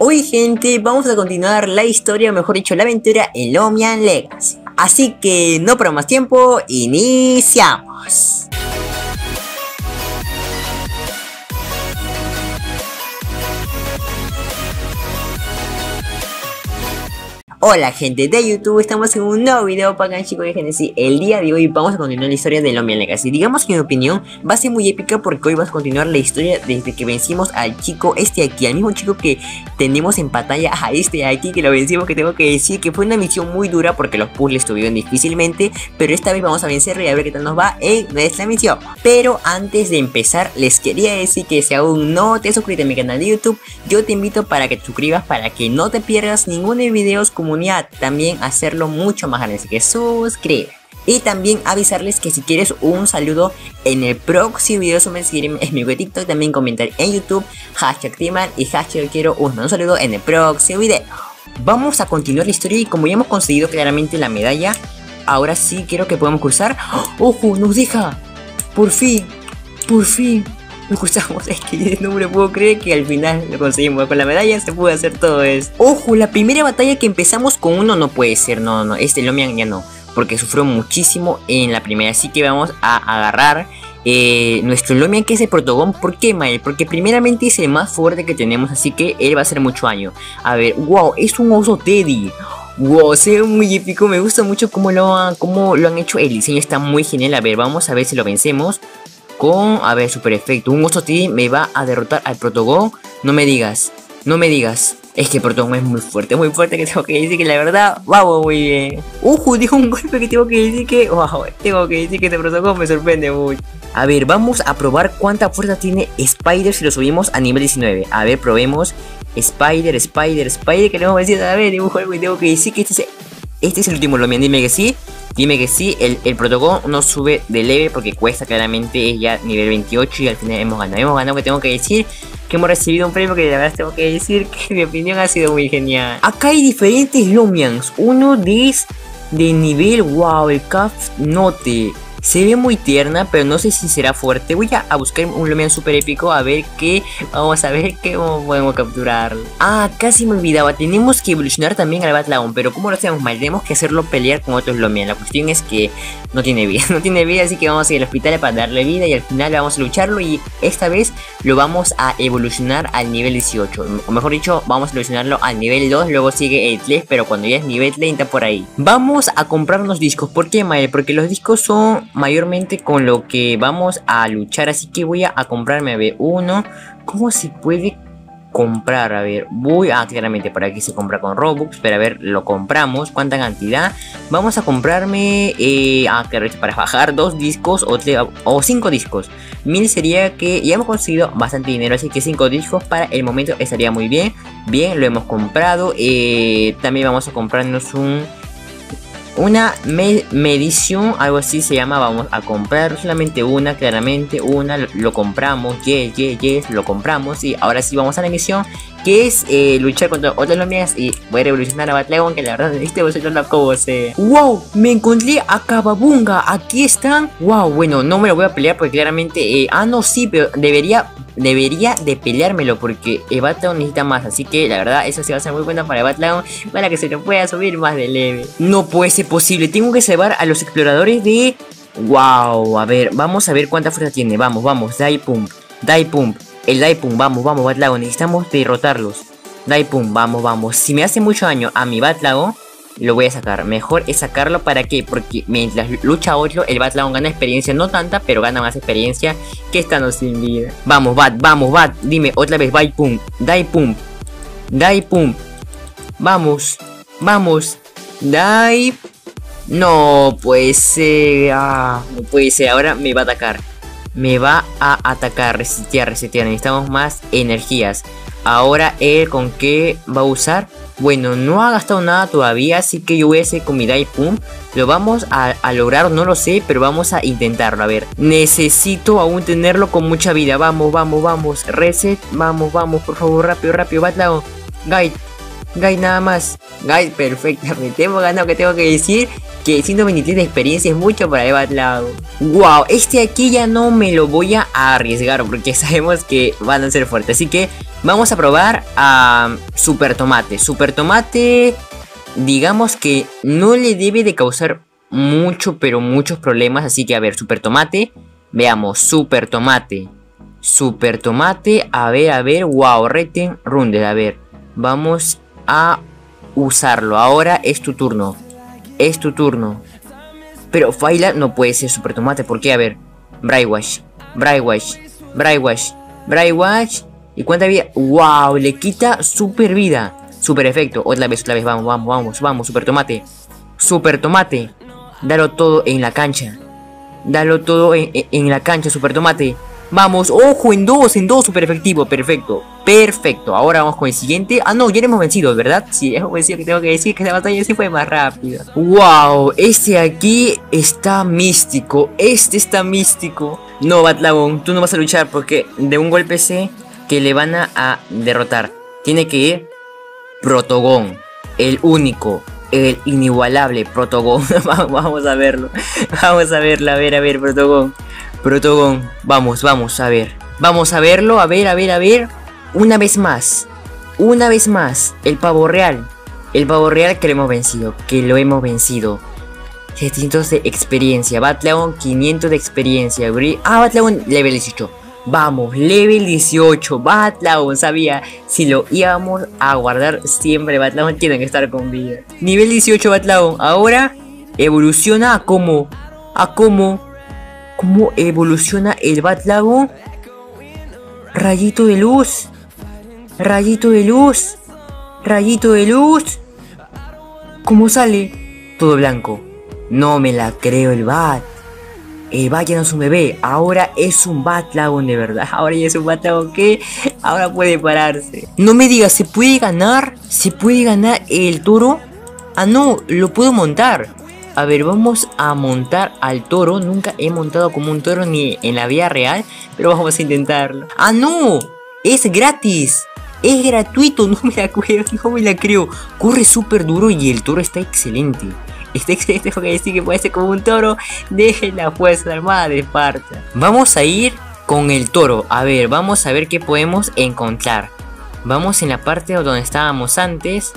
Hoy gente vamos a continuar la historia, o mejor dicho la aventura en Lomian Legacy. Así que no por más tiempo, iniciamos Hola gente de YouTube, estamos en un nuevo video para chicos de Genesis. El día de hoy vamos a continuar la historia de Lomian Legacy. Digamos que en mi opinión va a ser muy épica porque hoy vamos a continuar la historia desde que vencimos al chico este aquí Al mismo chico que tenemos en pantalla a este aquí que lo vencimos que tengo que decir que fue una misión muy dura porque los puzzles estuvieron difícilmente Pero esta vez vamos a vencerlo y a ver qué tal nos va en nuestra misión. Pero antes de empezar les quería decir que si aún no te suscrito a mi canal de YouTube Yo te invito para que te suscribas para que no te pierdas ninguno de videos como también hacerlo mucho más grande, así que suscribe. Y también avisarles que si quieres un saludo en el próximo video, me seguirme en mi web TikTok, también comentar en YouTube, hashtag Timan y hashtag quiero un, un saludo en el próximo video. Vamos a continuar la historia y como ya hemos conseguido claramente la medalla, ahora sí quiero que podamos cruzar. ¡Ojo! ¡Nos deja! ¡Por fin! ¡Por fin! nos cruzamos. Es que no me puedo creer que al final lo conseguimos. Con la medalla se pudo hacer todo eso. Ojo, la primera batalla que empezamos con uno no puede ser. No, no, este Lomian ya no. Porque sufrió muchísimo en la primera. Así que vamos a agarrar eh, nuestro Lomian que es el Protogón. ¿Por qué, Mael? Porque primeramente es el más fuerte que tenemos. Así que él va a hacer mucho daño. A ver, wow, es un oso Teddy. Wow, se ve muy épico, me gusta mucho cómo lo, han, cómo lo han hecho, el diseño está muy genial, a ver, vamos a ver si lo vencemos con, a ver, super efecto. Un oso Teddy me va a derrotar al Protogón. No me digas, no me digas. Es que el Protogón es muy fuerte, muy fuerte que tengo que decir que la verdad, wow, muy bien. Ujú, dijo un golpe que tengo que decir que, wow, tengo que decir que este Protogón me sorprende mucho. A ver, vamos a probar cuánta fuerza tiene Spider si lo subimos a nivel 19. A ver, probemos. Spider, Spider, Spider, que le hemos vencido. A ver, dibujo algo y tengo que decir que este es, este es el último Lomian. Dime que sí. Dime que sí, el, el protocolo no sube de leve porque cuesta claramente, es ya nivel 28 y al final hemos ganado. Hemos ganado que tengo que decir que hemos recibido un premio que la verdad tengo que decir que mi opinión ha sido muy genial. Acá hay diferentes Lomians, uno de, de nivel, wow, el Caf Note. Se ve muy tierna, pero no sé si será fuerte. Voy a, buscar un Lomian super épico a ver qué. Vamos a ver qué podemos capturar. Ah, casi me olvidaba. Tenemos que evolucionar también al Batlagon, pero como lo hacemos mal, tenemos que hacerlo pelear con otros Lomian. La cuestión es que no tiene vida, no tiene vida, así que vamos a ir al hospital para darle vida y al final vamos a lucharlo y esta vez lo vamos a evolucionar al nivel 18. O mejor dicho, vamos a evolucionarlo al nivel 2, luego sigue el 3, pero cuando ya es nivel 30 por ahí. Vamos a comprar unos discos. ¿Por qué, Mae? Porque los discos son mayormente con lo que vamos a luchar. Así que voy a, comprarme, a ver, uno. ¿Cómo se puede comprar? A ver, voy a, claramente para aquí se compra con Robux, pero a ver, lo compramos, ¿cuánta cantidad? Vamos a comprarme, eh, ah, para bajar dos discos o, o cinco discos. Mil sería que ya hemos conseguido bastante dinero, así que cinco discos para el momento estaría muy bien. Bien, lo hemos comprado. Eh, también vamos a comprarnos un una medición, algo así se llama, vamos a comprar solamente una, claramente una, lo, compramos, yes, yes, yes, lo compramos y ahora sí vamos a la misión que es eh, luchar contra otras lomias y voy a revolucionar a Batleon que la verdad este no como se... ¡Wow! Me encontré a Cababunga, aquí están. ¡Wow! Bueno, no me lo voy a pelear porque claramente... Eh, ah, no, sí, pero debería debería de peleármelo porque el necesita más. Así que la verdad, eso sí va a ser muy bueno para el para que se lo pueda subir más de leve. No puede ser posible, tengo que salvar a los exploradores de... Wow, a ver, vamos a ver cuánta fuerza tiene. Vamos, vamos, Die Pump, Die Pump. El Daipum, vamos, vamos, Batlago, necesitamos derrotarlos. Daipum, vamos, vamos. Si me hace mucho daño a mi Batlago, lo voy a sacar. Mejor es sacarlo para qué? Porque mientras lucha otro, el Batlago gana experiencia, no tanta, pero gana más experiencia que estando sin vida. Vamos, Bat, vamos, Bat, dime otra vez, Daipum, Daipum, Daipum. Vamos, vamos, Dai. No puede ser, ah, no puede ser, ahora me va a atacar me va a atacar, resetear, resetear. Necesitamos más energías. Ahora él con qué va a usar. Bueno, no ha gastado nada todavía, así que yo voy a hacer con Pum. Lo vamos a, lograr, no lo sé, pero vamos a intentarlo. A ver, necesito aún tenerlo con mucha vida. Vamos, vamos, vamos. Reset, vamos, vamos, por favor, rápido, rápido. Batlao, Guide, Guide nada más. Guide, perfectamente. Hemos ganado, que tengo que decir que 123 de experiencia es mucho para el Batlao. Wow, este aquí ya no me lo voy a arriesgar porque sabemos que van a ser fuertes. Así que Vamos a probar a Super Tomate. Super Tomate, digamos que no le debe de causar mucho, pero muchos problemas. Así que a ver, Super Tomate. Veamos, Super Tomate. Super Tomate. A ver, a ver. Wow, Reten Runde. A ver, vamos a usarlo. Ahora es tu turno. Es tu turno. Pero Faila no puede ser Super Tomate. ¿Por qué? A ver. Brightwash. Brightwash. Brightwash. Brightwash. ¿Y cuánta vida? ¡Wow! Le quita super vida. Super efecto. Otra vez, otra vez. Vamos, vamos, vamos, vamos. Super tomate. Super tomate. Dalo todo en la cancha. Dalo todo en, la cancha, super tomate. Vamos, ojo, en dos, en dos, super efectivo, perfecto, perfecto. Ahora vamos con el siguiente. Ah, no, ya hemos vencido, ¿verdad? Sí, hemos vencido, tengo que decir que esta batalla sí fue más rápida. Wow, este aquí está místico, este está místico. No, Batlagón, tú no vas a luchar porque de un golpe sé que le van a, derrotar. Tiene que ir Protogón, el único, el inigualable Protogón. vamos a verlo, vamos a verlo, a ver, a ver, Protogón. Protogón, vamos, vamos a ver. Vamos a verlo, a ver, a ver, a ver. Una vez más, una vez más, el pavo real. El pavo real que lo hemos vencido, que lo hemos vencido. 700 de experiencia, Batleon 500 de experiencia. Ah, Batleon level 18. Vamos, level 18, Batlaon, sabía, si lo íbamos a guardar siempre, Batlaon tiene que estar con vida. Nivel 18 Batlaon, ahora evoluciona a cómo, a cómo, cómo evoluciona el Batlaon. Rayito de luz, rayito de luz, rayito de luz. ¿Cómo sale? Todo blanco. No me la creo el Bat. Eh, vaya no es un bebé, ahora es un Batlagon de verdad. Ahora ya es un Batlagon que ahora puede pararse. No me digas, ¿se puede ganar? ¿Se puede ganar el toro? Ah, no, lo puedo montar. A ver, vamos a montar al toro. Nunca he montado como un toro ni en la vida real, pero vamos a intentarlo. ¡Ah, no! Es gratis. Es gratuito, no me la creo, no me la creo. Corre súper duro y el toro está excelente. Este excelente que decir que puede ser como un toro de la Fuerza Armada de Esparta. Vamos a ir con el toro. A ver, vamos a ver qué podemos encontrar. Vamos en la parte donde estábamos antes.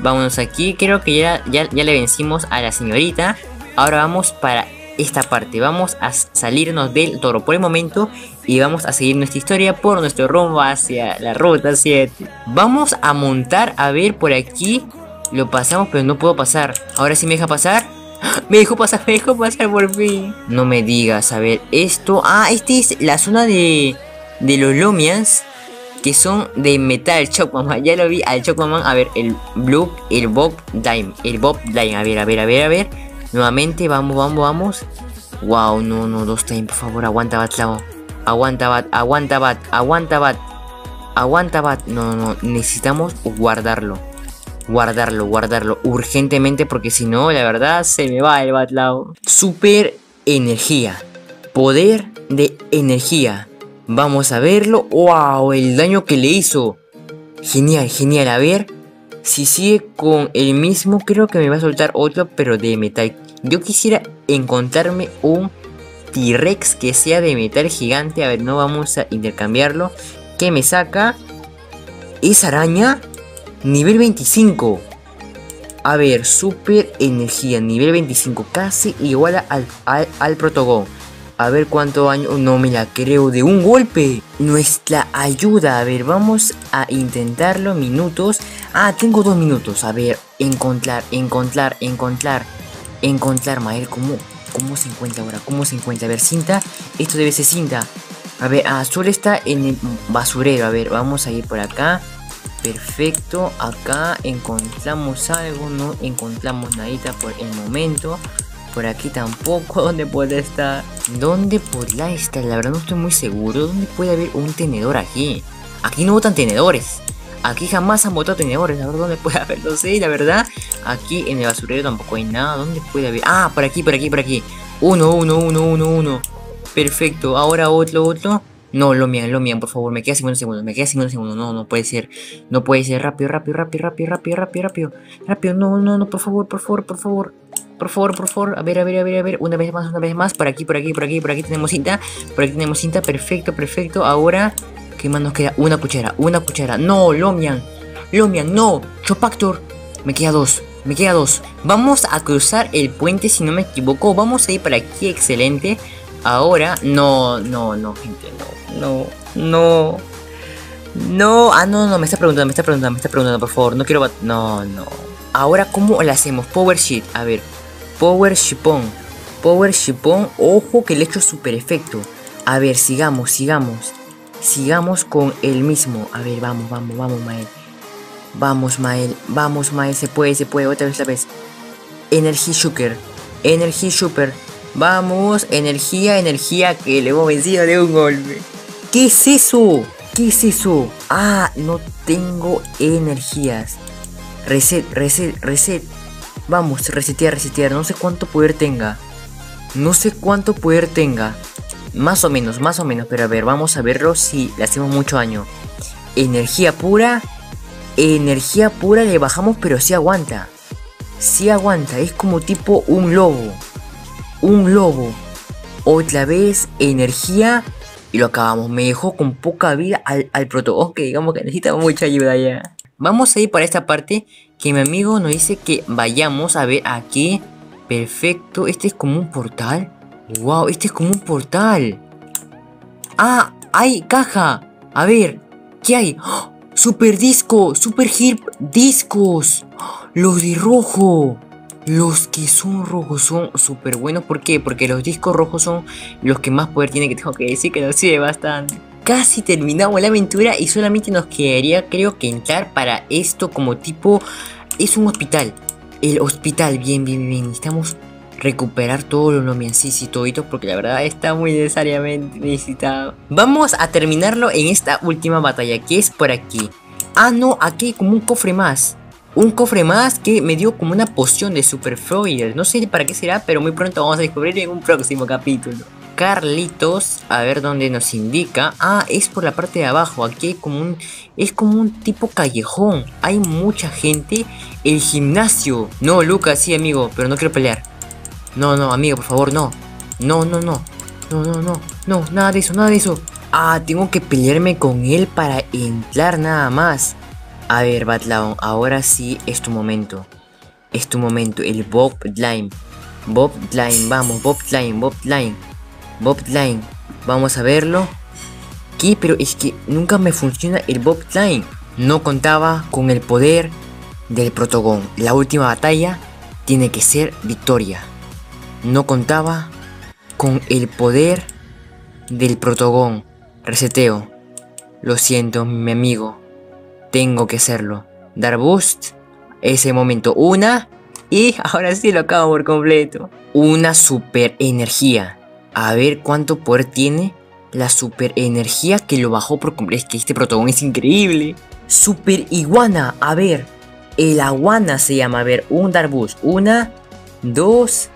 Vámonos aquí. Creo que ya, ya, ya le vencimos a la señorita. Ahora vamos para esta parte. Vamos a salirnos del toro por el momento y vamos a seguir nuestra historia por nuestro rumbo hacia la ruta 7. Vamos a montar a ver por aquí lo pasamos, pero no puedo pasar. Ahora sí me deja pasar. Me dejó pasar, me dejó pasar por fin. No me digas, a ver, esto... Ah, este es la zona de, de los Lomians. Que son de metal Chocman. Ya lo vi al Chocman. A ver, el Blue, el Bob Dime. El Bob Dime. A ver, a ver, a ver, a ver. Nuevamente, vamos, vamos, vamos. Wow, no, no, dos time, por favor. Aguanta, Bat, Aguanta, Bat, aguanta, Bat, aguanta, Bat. Aguanta, Bat. No, no, necesitamos guardarlo guardarlo, guardarlo urgentemente porque si no, la verdad, se me va el batlao. Super energía. Poder de energía. Vamos a verlo. ¡Wow! El daño que le hizo. Genial, genial. A ver. Si sigue con el mismo, creo que me va a soltar otro, pero de metal. Yo quisiera encontrarme un T-Rex que sea de metal gigante. A ver, no vamos a intercambiarlo. ¿Qué me saca? ¿Es araña? Nivel 25. A ver, super energía, nivel 25, casi igual al, al. A ver cuánto daño, no me la creo, de un golpe. Nuestra ayuda, a ver, vamos a intentarlo, minutos. Ah, tengo dos minutos, a ver, encontrar, encontrar, encontrar, encontrar, Mael, ¿cómo, cómo se encuentra ahora? ¿Cómo se encuentra? A ver, cinta, esto debe ser cinta. A ver, azul está en el basurero, a ver, vamos a ir por acá. Perfecto, acá encontramos algo, no encontramos nadita por el momento. Por aquí tampoco, ¿dónde puede estar? ¿Dónde podrá estar? La verdad no estoy muy seguro. ¿Dónde puede haber un tenedor aquí? Aquí no botan tenedores. Aquí jamás han botado tenedores. A ver dónde puede haber. No sé, la verdad. Aquí en el basurero tampoco hay nada. ¿Dónde puede haber? Ah, por aquí, por aquí, por aquí. Uno, uno, uno, uno, uno. Perfecto. Ahora otro, otro. No, lo mían, lo mían, por favor. Me queda 50 segundos. Me queda 50 segundos. No, no puede ser. No puede ser. Rápido, rápido, rápido, rápido, rápido, rápido, rápido. Rápido. No, no, no. Por favor, por favor, por favor. Por favor, por favor. A ver, a ver, a ver, a ver. Una vez más, una vez más. Por aquí, por aquí, por aquí, por aquí tenemos cinta. Por aquí tenemos cinta. Perfecto, perfecto. Ahora ¿Qué más nos queda? Una cuchara, una cuchara. No, Lomian. Lomian, no. Chopactor. Me queda dos. Me queda dos. Vamos a cruzar el puente si no me equivoco. Vamos a ir para aquí. Excelente. Ahora, no, no, no, gente. No, no, no. No, ah, no, no, me está preguntando, me está preguntando, me está preguntando, por favor. No quiero... No, no. Ahora, ¿cómo lo hacemos? Power Sheet. A ver. Power Shipon. Power Shipon. Ojo que le he hecho super efecto. A ver, sigamos, sigamos. Sigamos con el mismo. A ver, vamos, vamos, vamos, Mael. Vamos, Mael. Vamos, Mael. Se puede, se puede. Otra vez la vez. Energy Shooker. Energy Super. Vamos, energía, energía que le hemos vencido de un golpe. ¿Qué es eso? ¿Qué es eso? Ah, no tengo energías. Reset, reset, reset. Vamos, resetear, resetear. No sé cuánto poder tenga. No sé cuánto poder tenga. Más o menos, más o menos. Pero a ver, vamos a verlo si le hacemos mucho daño. Energía pura. Energía pura le bajamos, pero sí aguanta. Sí aguanta. Es como tipo un lobo. Un lobo. Otra vez, energía. Y lo acabamos. Me dejó con poca vida al, al proto. que digamos que necesita mucha ayuda ya. Vamos a ir para esta parte que mi amigo nos dice que vayamos a ver aquí. Perfecto. Este es como un portal. Wow, este es como un portal. Ah, hay caja. A ver, ¿qué hay? ¡Oh! Super disco, super hip discos. Los de rojo. Los que son rojos son súper buenos. ¿Por qué? Porque los discos rojos son los que más poder tienen que tengo que decir que nos sirve bastante. Casi terminamos la aventura y solamente nos quedaría creo que entrar para esto como tipo... Es un hospital. El hospital, bien, bien, bien. Necesitamos recuperar todos los nomiancís y toditos porque la verdad está muy necesariamente necesitado. Vamos a terminarlo en esta última batalla que es por aquí. Ah no, aquí hay como un cofre más. Un cofre más que me dio como una poción de Super Freud. No sé para qué será, pero muy pronto vamos a descubrir en un próximo capítulo. Carlitos, a ver dónde nos indica. Ah, es por la parte de abajo. Aquí hay como un. Es como un tipo callejón. Hay mucha gente. El gimnasio. No, Lucas, sí, amigo, pero no quiero pelear. No, no, amigo, por favor, no. No, no, no. No, no, no. No, nada de eso, nada de eso. Ah, tengo que pelearme con él para entrar nada más. A ver, Batlaon, ahora sí es tu momento. Es tu momento, el Bob Line. Bob Line, vamos, Bob Line, Bob Line. Bob Line. Vamos a verlo. ¿Qué? Pero es que nunca me funciona el Bob Line. No contaba con el poder del Protogón. La última batalla tiene que ser victoria no contaba con el poder del protogón. Reseteo. Lo siento, mi amigo. Tengo que hacerlo. Dar boost. Ese momento. Una. Y ahora sí lo acabo por completo. Una super energía. A ver cuánto poder tiene la super energía que lo bajó por completo. Es que este protogón es increíble. Super iguana. A ver. El aguana se llama. A ver, un dar boost. Una. Dos.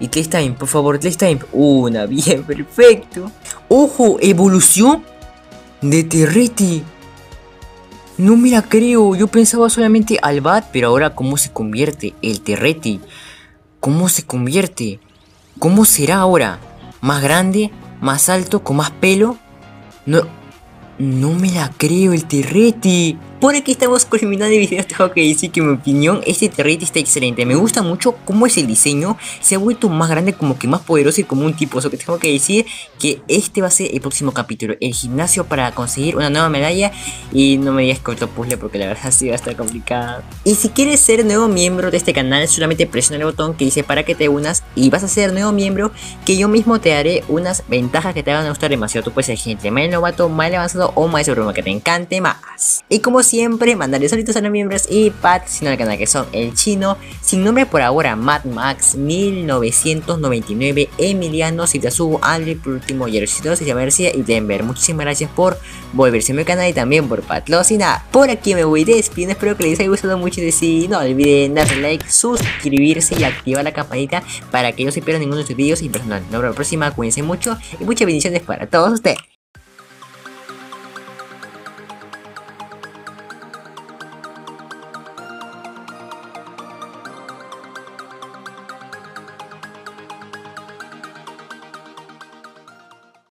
Y Time, por favor, Time. Una, bien, perfecto. ¡Ojo! Evolución de Terreti. No me la creo, yo pensaba solamente al Bat, pero ahora cómo se convierte el Terreti. ¿Cómo se convierte? ¿Cómo será ahora? ¿Más grande? ¿Más alto? ¿Con más pelo? No, no me la creo, el Terreti. Por aquí estamos culminando el video, tengo que decir que en mi opinión este Terreti está excelente. Me gusta mucho cómo es el diseño, se ha vuelto más grande, como que más poderoso y como un tipo. Eso que tengo que decir que este va a ser el próximo capítulo, el gimnasio para conseguir una nueva medalla. Y no me digas que puzzle porque la verdad sí va a estar complicado. Y si quieres ser nuevo miembro de este canal, solamente presiona el botón que dice para que te unas y vas a ser nuevo miembro que yo mismo te daré unas ventajas que te van a gustar demasiado. Tú puedes ser gente más novato, más avanzado o más broma que te encante más. Y como siempre, mandaré solitos a los miembros y patrocinar al canal que son el chino, sin nombre por ahora, Mad Max 1999, Emiliano, Citasubo, Andre, por último, Yerositos, García y Denver. Muchísimas gracias por volverse a mi canal y también por patrocinar. Por aquí me voy despidiendo, espero que les haya gustado mucho y si no olviden darle like, suscribirse y activar la campanita para que no se pierdan ninguno de sus vídeos y personal. Nos vemos la próxima, cuídense mucho y muchas bendiciones para todos ustedes.